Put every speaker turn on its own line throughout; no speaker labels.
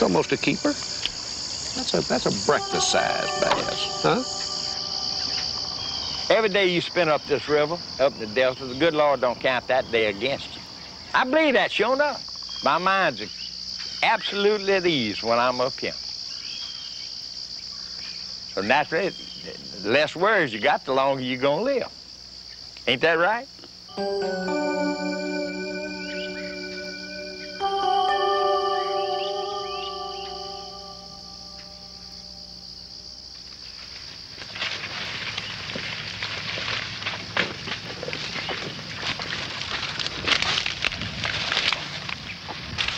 It's almost a keeper. That's a that's a breakfast size bass, huh?
Every day you spend up this river, up in the delta, the good Lord don't count that day against you. I believe that, sure enough. My mind's absolutely at ease when I'm up here. So naturally, the less worries you got, the longer you're gonna live. Ain't that right?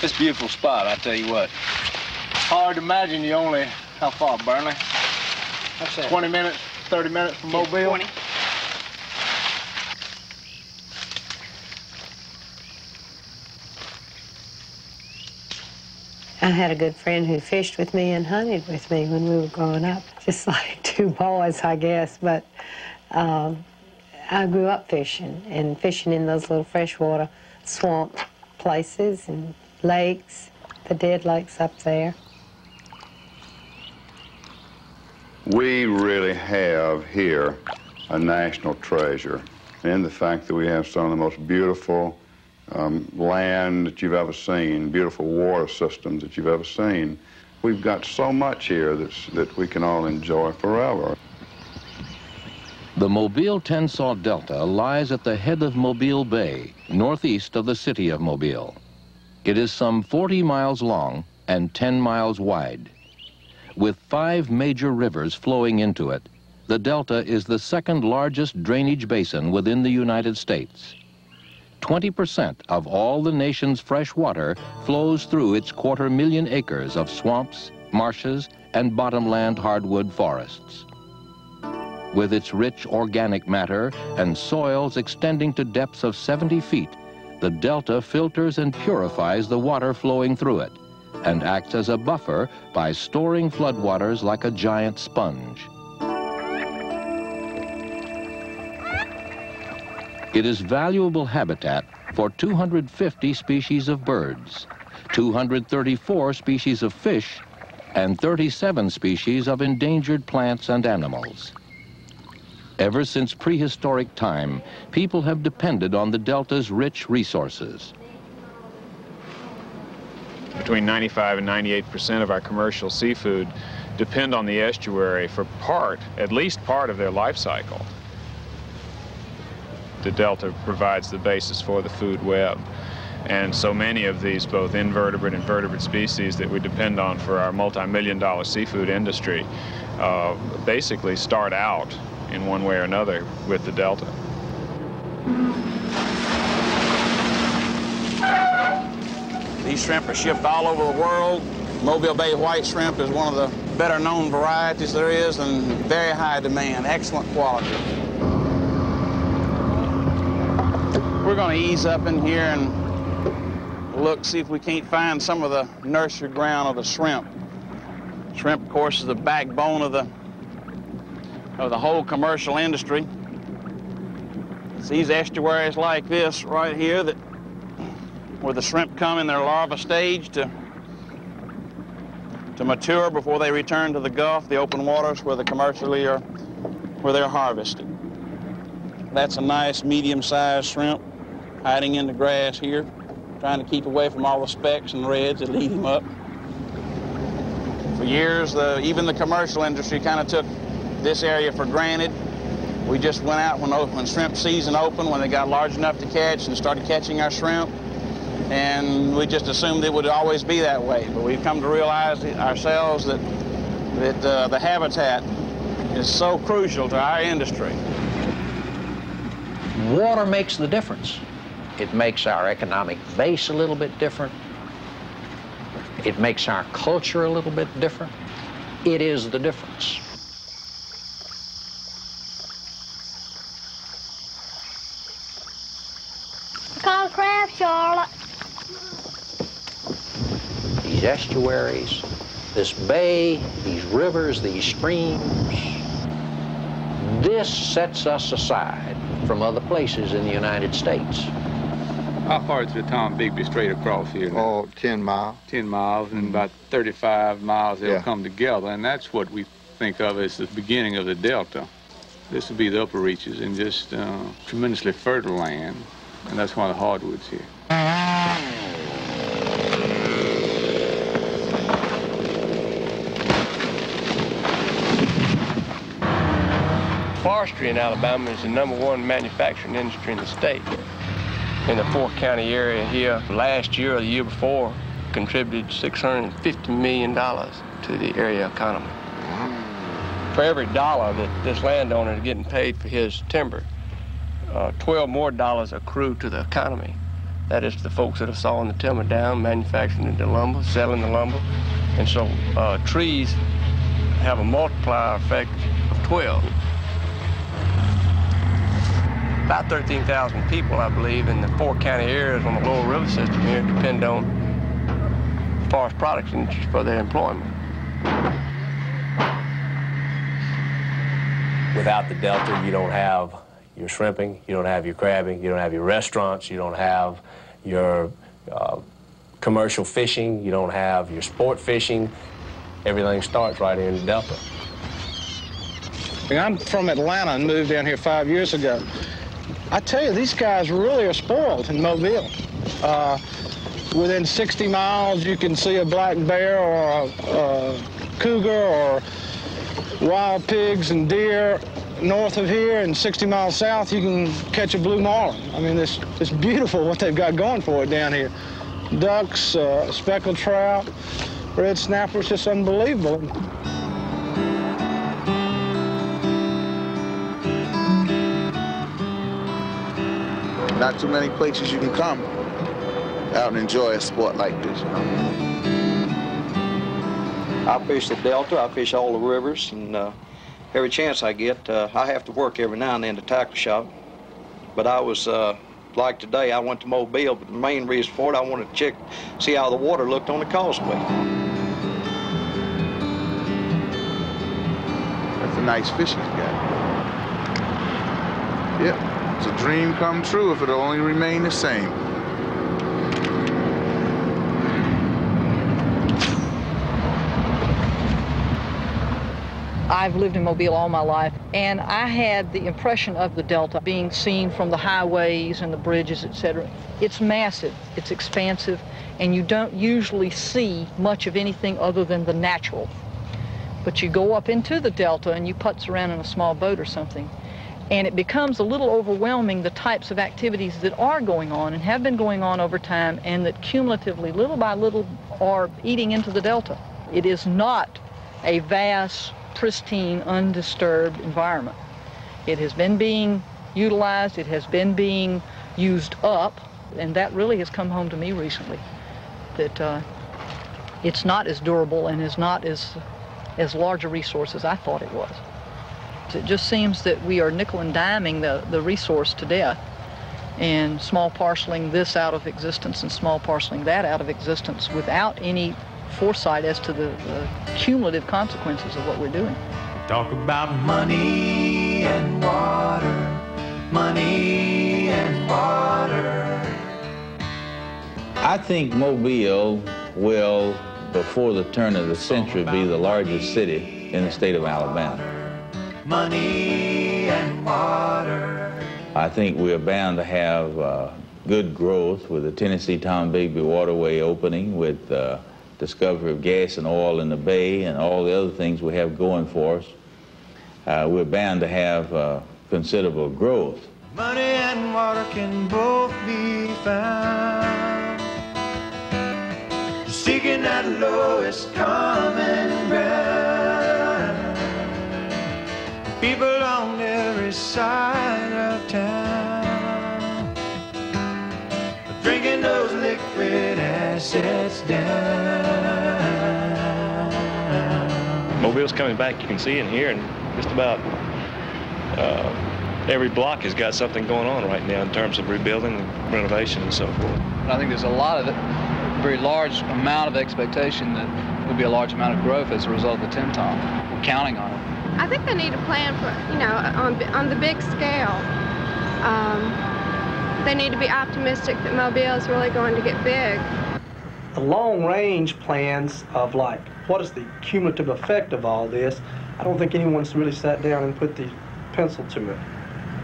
This beautiful spot, I tell you what. Hard to imagine you only, how far, Burnley?
What's that?
20 minutes, 30 minutes from Mobile?
20.
I had a good friend who fished with me and hunted with me when we were growing up, just like two boys, I guess. But um, I grew up fishing and fishing in those little freshwater swamp places and lakes, the dead lakes up there.
We really have here a national treasure in the fact that we have some of the most beautiful um, land that you've ever seen, beautiful water systems that you've ever seen. We've got so much here that's, that we can all enjoy forever.
The Mobile Tensaw Delta lies at the head of Mobile Bay, northeast of the city of Mobile. It is some 40 miles long and 10 miles wide. With five major rivers flowing into it, the delta is the second largest drainage basin within the United States. 20% of all the nation's fresh water flows through its quarter million acres of swamps, marshes, and bottomland hardwood forests. With its rich organic matter and soils extending to depths of 70 feet, the delta filters and purifies the water flowing through it and acts as a buffer by storing floodwaters like a giant sponge. It is valuable habitat for 250 species of birds, 234 species of fish, and 37 species of endangered plants and animals. Ever since prehistoric time, people have depended on the delta's rich resources.
Between 95 and 98 percent of our commercial seafood depend on the estuary for part, at least part of their life cycle. The delta provides the basis for the food web. And so many of these both invertebrate and vertebrate species that we depend on for our multi-million dollar seafood industry uh, basically start out in one way or another with the delta.
These shrimp are shipped all over the world. Mobile Bay white shrimp is one of the better known varieties there is and very high demand, excellent quality. We're going to ease up in here and look, see if we can't find some of the nursery ground of the shrimp. Shrimp, of course, is the backbone of the of the whole commercial industry. It's these estuaries like this right here that where the shrimp come in their larva stage to to mature before they return to the Gulf, the open waters where the commercially are where they're harvested. That's a nice medium-sized shrimp hiding in the grass here, trying to keep away from all the specks and reds that lead him up. For years, the, even the commercial industry kind of took this area for granted. We just went out when, when shrimp season opened, when they got large enough to catch and started catching our shrimp. And we just assumed it would always be that way. But we've come to realize ourselves that, that uh, the habitat is so crucial to our industry.
Water makes the difference. It makes our economic base a little bit different. It makes our culture a little bit different. It is the difference.
Call crab, Charlotte.
These estuaries, this bay, these rivers, these streams, this sets us aside from other places in the United States.
How far is the Tombigbee straight across here?
Oh, 10 miles.
10 miles, and about 35 miles they'll
Yeah.
come together, and that's what we think of as the beginning of the delta. This would be the upper reaches and just uh, tremendously fertile land, and that's why the hardwoods here.
Forestry in Alabama is the number one manufacturing industry in the state. In the four county area here, last year or the year before, contributed $650 million to the area economy. For every dollar that this landowner is getting paid for his timber, uh, 12 more dollars accrue to the economy. That is the folks that are sawing the timber down, manufacturing the lumber, selling the lumber. And so uh, trees have a multiplier effect of 12. About 13,000 people, I believe, in the four county areas on the lower river system here depend on forest products industry for their employment.
Without the Delta, you don't have your shrimping, you don't have your crabbing, you don't have your restaurants, you don't have your uh, commercial fishing, you don't have your sport fishing. Everything starts right here in the Delta.
I'm from Atlanta and moved down here five years ago. I tell you, these guys really are spoiled in Mobile. Uh, within 60 miles, you can see a black bear or a, a cougar or wild pigs and deer. North of here and 60 miles south, you can catch a blue marlin. I mean, it's, it's beautiful what they've got going for it down here. Ducks, uh, speckled trout, red snappers, just unbelievable.
Not too many places you can come out and enjoy a sport like this. You know?
I fish the Delta, I fish all the rivers, and uh, every chance I get, uh, I have to work every now and then to tackle shop. But I was, uh, like today, I went to Mobile, but the main reason for it, I wanted to check, see how the water looked on the causeway.
That's a nice fish he's got. It's a dream come true if it'll only remain the same.
I've lived in Mobile all my life, and I had the impression of the Delta being seen from the highways and the bridges, etc. It's massive, it's expansive, and you don't usually see much of anything other than the natural. But you go up into the Delta and you putz around in a small boat or something, and it becomes a little overwhelming the types of activities that are going on and have been going on over time and that cumulatively, little by little, are eating into the Delta. It is not a vast, pristine, undisturbed environment. It has been being utilized, it has been being used up, and that really has come home to me recently, that uh, it's not as durable and is not as, as large a resource as I thought it was. It just seems that we are nickel and diming the, the resource to death and small parceling this out of existence and small parceling that out of existence without any foresight as to the, the cumulative consequences of what we're doing.
Talk about money and water, money and water.
I think Mobile will, before the turn of the century, be the largest city in the state of Alabama.
Money and water.
I think we're bound to have uh, good growth with the Tennessee Tom Tombigbee Waterway opening, with uh, discovery of gas and oil in the bay, and all the other things we have going for us. Uh, we're bound to have uh, considerable growth.
Money and water can both be found. Seeking that lowest common ground. People on every side of town drinking those liquid assets down.
Mobile's coming back. You can see and hear, and just about uh, every block has got something going on right now in terms of rebuilding, and renovation, and so forth.
I think there's a lot of, a very large amount of expectation that there'll be a large amount of growth as a result of the Tenn-Tom. We're counting on it.
I think they need a plan for, you know, on, on the big scale. Um,
they need to be optimistic that Mobile is really going to get big.
The long-range plans of like, what is the cumulative effect of all this, I don't think anyone's really sat down and put the pencil to it.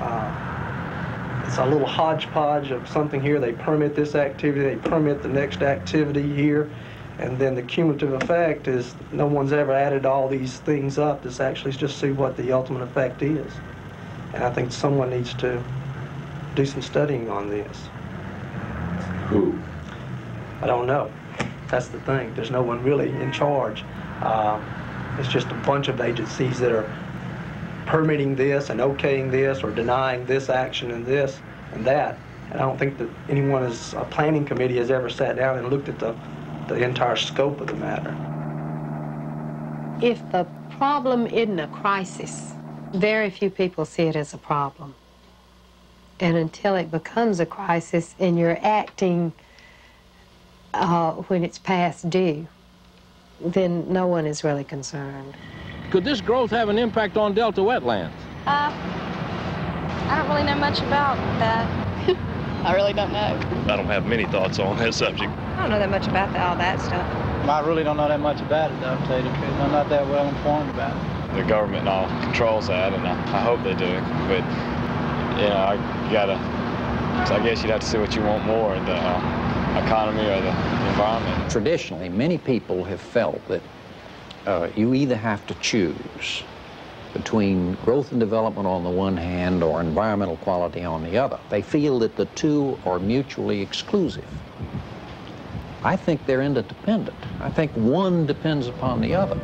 Uh, it's a little hodgepodge of something here. They permit this activity, they permit the next activity here, and then the cumulative effect is no one's ever added all these things up to actually just see what the ultimate effect is. And I think someone needs to do some studying on this.
Who?
I don't know. That's the thing. There's no one really in charge. Uh, it's just a bunch of agencies that are permitting this and okaying this or denying this action and this and that. And I don't think that anyone as a planning committee has ever sat down and looked at the, the entire scope of the matter.
If the problem isn't a crisis, very few people see it as a problem. And until it becomes a crisis and you're acting uh, when it's past due, then no one is really concerned.
Could this growth have an impact on delta wetlands?
Uh, I don't really know much about that.
I really don't know.
I don't have many thoughts on that subject.
I don't know that much about the, all that stuff.
I really don't know that much about it, though, to tell you the truth. I'm not that well informed about it.
The government all controls that, and I, I hope they do. But, you know, I, gotta, I guess you'd have to see what you want more, the uh, economy or the, the environment.
Traditionally, many people have felt that uh, you either have to choose between growth and development on the one hand or environmental quality on the other. They feel that the two are mutually exclusive. I think they're interdependent. I think one depends upon the other.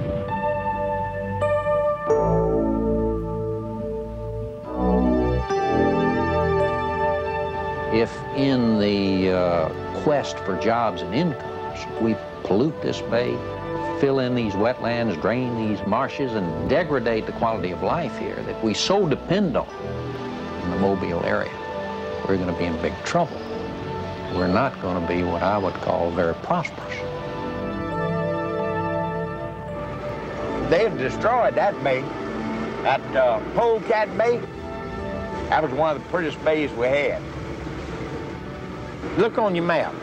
If in the uh, quest for jobs and incomes, we pollute this bay, fill in these wetlands, drain these marshes, and degrade the quality of life here that we so depend on in the Mobile area, we're going to be in big trouble. We're not going to be what I would call very prosperous.
They've destroyed that bay. That uh, Polecat Bay, that was one of the prettiest bays we had. Look on your map.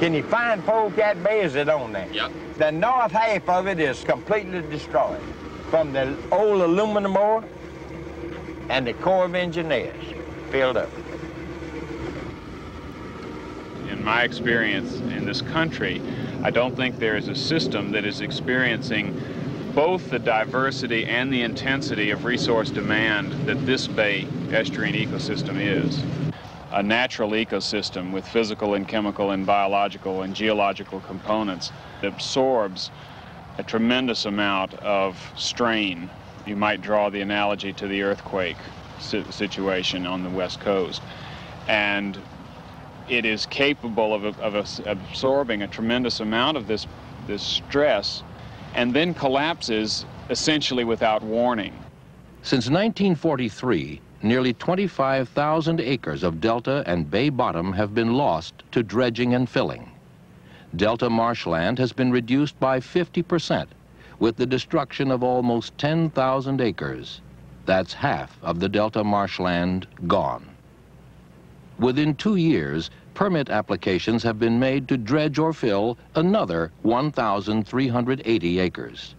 Can you find Polecat Bay? Is it on there?
Yep.
The north half of it is completely destroyed. From the old aluminum ore and the Corps of Engineers filled up.
In my experience in this country, I don't think there is a system that is experiencing both the diversity and the intensity of resource demand that this bay estuarine ecosystem is. A natural ecosystem with physical and chemical and biological and geological components that absorbs a tremendous amount of strain. You might draw the analogy to the earthquake situation on the west coast. And it is capable of, of absorbing a tremendous amount of this, this stress and then collapses essentially without warning.
Since 1943, nearly 25,000 acres of delta and bay bottom have been lost to dredging and filling. Delta marshland has been reduced by 50%, with the destruction of almost 10,000 acres. That's half of the delta marshland gone. Within two years, permit applications have been made to dredge or fill another 1,380 acres.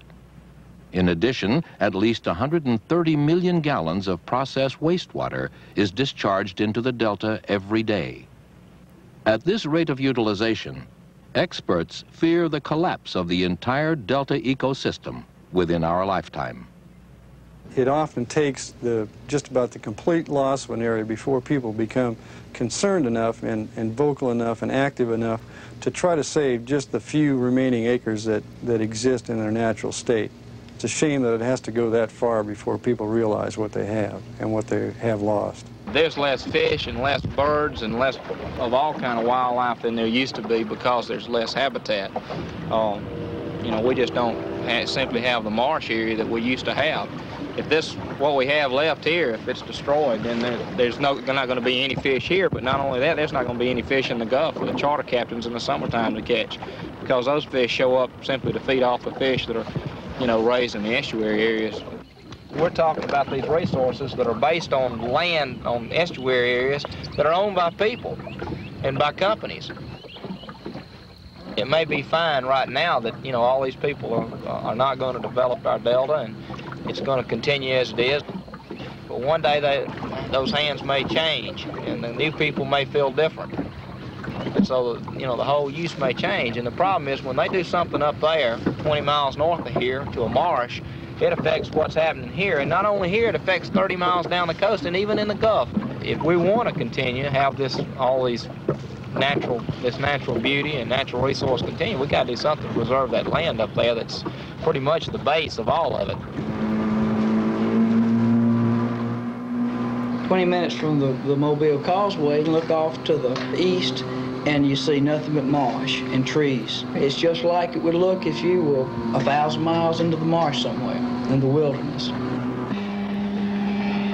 In addition, at least 130 million gallons of processed wastewater is discharged into the delta every day. At this rate of utilization, experts fear the collapse of the entire delta ecosystem within our lifetime.
It often takes the, just about the complete loss of an area before people become concerned enough and, and vocal enough and active enough to try to save just the few remaining acres that, that exist in their natural state. It's a shame that it has to go that far before people realize what they have and what they have lost.
There's less fish and less birds and less of all kind of wildlife than there used to be because there's less habitat. Um, you know, we just don't simply have the marsh area that we used to have. If this, what we have left here, if it's destroyed, then there, there's no, not going to be any fish here. But not only that, there's not going to be any fish in the Gulf for the charter captains in the summertime to catch, because those fish show up simply to feed off the fish that are, you know, raised in the estuary areas. We're talking about these resources that are based on land, on estuary areas that are owned by people and by companies. It may be fine right now that, you know, all these people are, are not going to develop our delta and it's going to continue as it is. But one day they, those hands may change and the new people may feel different. And so, you know, the whole use may change. And the problem is when they do something up there, 20 miles north of here to a marsh, it affects what's happening here. And not only here, it affects 30 miles down the coast and even in the Gulf. If we want to continue to have this, all these natural, this natural beauty and natural resource continue, we got to do something to preserve that land up there that's pretty much the base of all of it.
20 minutes from the, the Mobile Causeway, and look off to the east, and you see nothing but marsh and trees. It's just like it would look if you were a thousand miles into the marsh somewhere, in the wilderness.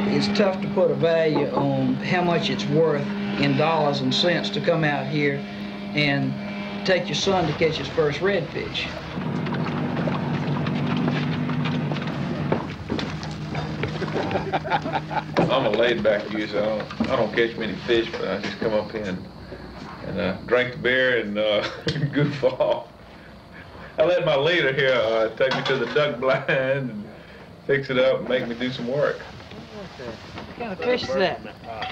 It's tough to put a value on how much it's worth in dollars and cents to come out here and take your son to catch his first redfish.
I'm a laid back user. I don't, I don't catch many fish, but I just come up here and, and uh, drink the beer and uh, goof off. I let my leader here uh, take me to the duck blind and fix it up and make me do some work.
What kind of fish is that?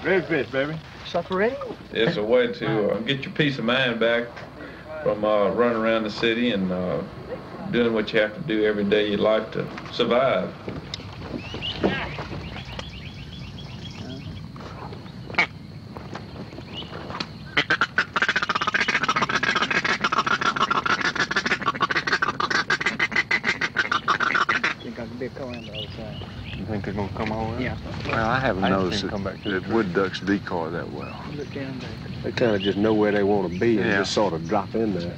Redfish, baby.
Supper ready?
It's a way to uh, get your peace of mind back from uh, running around the city and uh, doing what you have to do every day of your life to survive.
Think I can be coming the other side.
You think they're gonna come over?
Yeah.
Well, I haven't
I
noticed
think
that,
come back to
that wood ducks decoy that well.
Look down there.
They kind of just know where they want to be and Yeah. just sort of drop in there.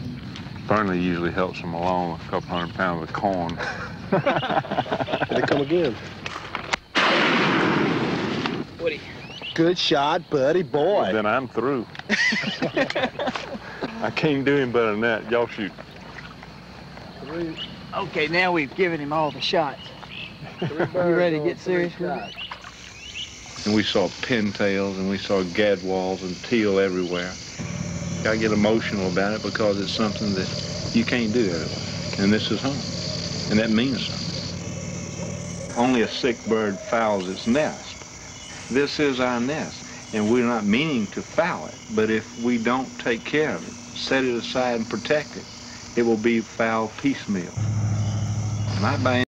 Burnley usually helps them along with a couple hundred pounds of corn.
they come again.
Woody.
Good shot, buddy boy. then I'm through. I can't do him better than that. Y'all shoot.
Okay, now we've given him all the shots. You ready to get serious?
And we saw pintails and we saw gadwalls and teal everywhere. I get emotional about it because it's something that you can't do otherwise. And this is home. And that means something. Only a sick bird fouls its nest. This is our nest. And we're not meaning to foul it. But if we don't take care of it, set it aside and protect it, it will be foul piecemeal. Not by